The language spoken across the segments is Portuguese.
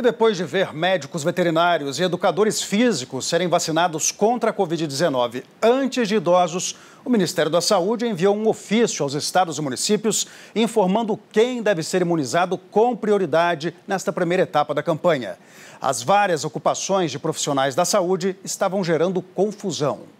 E depois de ver médicos veterinários e educadores físicos serem vacinados contra a Covid-19 antes de idosos, o Ministério da Saúde enviou um ofício aos estados e municípios informando quem deve ser imunizado com prioridade nesta primeira etapa da campanha. As várias ocupações de profissionais da saúde estavam gerando confusão.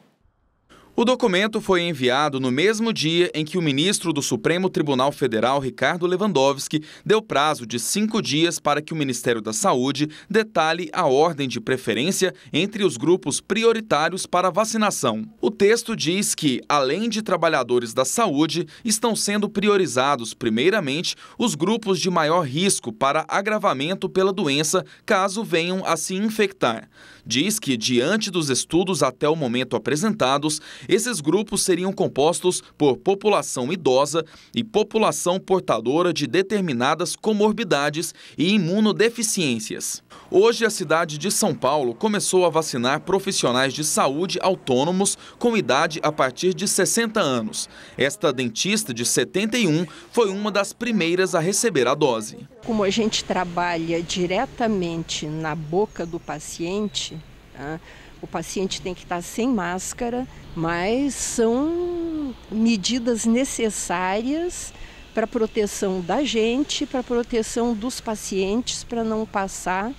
O documento foi enviado no mesmo dia em que o ministro do Supremo Tribunal Federal, Ricardo Lewandowski, deu prazo de cinco dias para que o Ministério da Saúde detalhe a ordem de preferência entre os grupos prioritários para vacinação. O texto diz que, além de trabalhadores da saúde, estão sendo priorizados, primeiramente, os grupos de maior risco para agravamento pela doença caso venham a se infectar. Diz que, diante dos estudos até o momento apresentados, esses grupos seriam compostos por população idosa e população portadora de determinadas comorbidades e imunodeficiências. Hoje, a cidade de São Paulo começou a vacinar profissionais de saúde autônomos com idade a partir de 60 anos. Esta dentista de 71 foi uma das primeiras a receber a dose. Como a gente trabalha diretamente na boca do paciente, tá? o paciente tem que estar sem máscara, mas são medidas necessárias para a proteção da gente, para a proteção dos pacientes, para não passar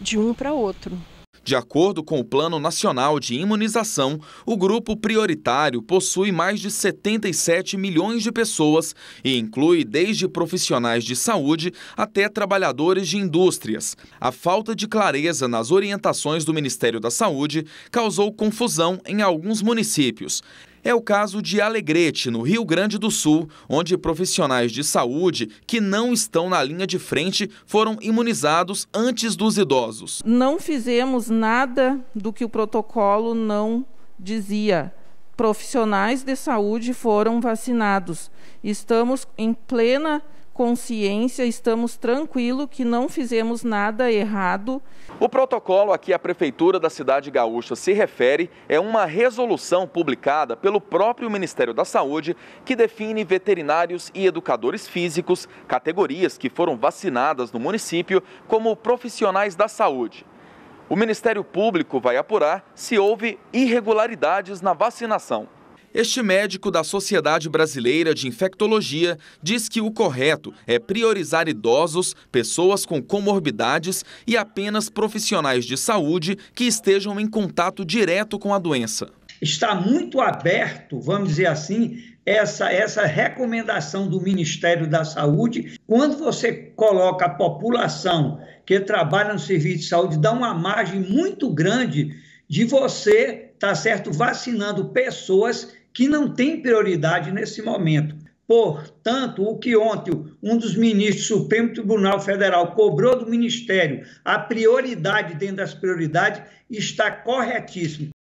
de um para outro. De acordo com o Plano Nacional de Imunização, o grupo prioritário possui mais de 77 milhões de pessoas e inclui desde profissionais de saúde até trabalhadores de indústrias. A falta de clareza nas orientações do Ministério da Saúde causou confusão em alguns municípios. É o caso de Alegrete, no Rio Grande do Sul, onde profissionais de saúde que não estão na linha de frente foram imunizados antes dos idosos. Não fizemos nada do que o protocolo não dizia. Profissionais de saúde foram vacinados. Estamos em plena consciência, estamos tranquilos que não fizemos nada errado. O protocolo a que a Prefeitura da cidade gaúcha se refere é uma resolução publicada pelo próprio Ministério da Saúde que define veterinários e educadores físicos, categorias que foram vacinadas no município, como profissionais da saúde. O Ministério Público vai apurar se houve irregularidades na vacinação. Este médico da Sociedade Brasileira de Infectologia diz que o correto é priorizar idosos, pessoas com comorbidades e apenas profissionais de saúde que estejam em contato direto com a doença. Está muito aberto, vamos dizer assim, essa, essa recomendação do Ministério da Saúde. Quando você coloca a população que trabalha no serviço de saúde, dá uma margem muito grande de você, tá certo, vacinando pessoas que não tem prioridade nesse momento. Portanto, o que ontem um dos ministros do Supremo Tribunal Federal cobrou do Ministério, a prioridade dentro das prioridades, está corretíssimo.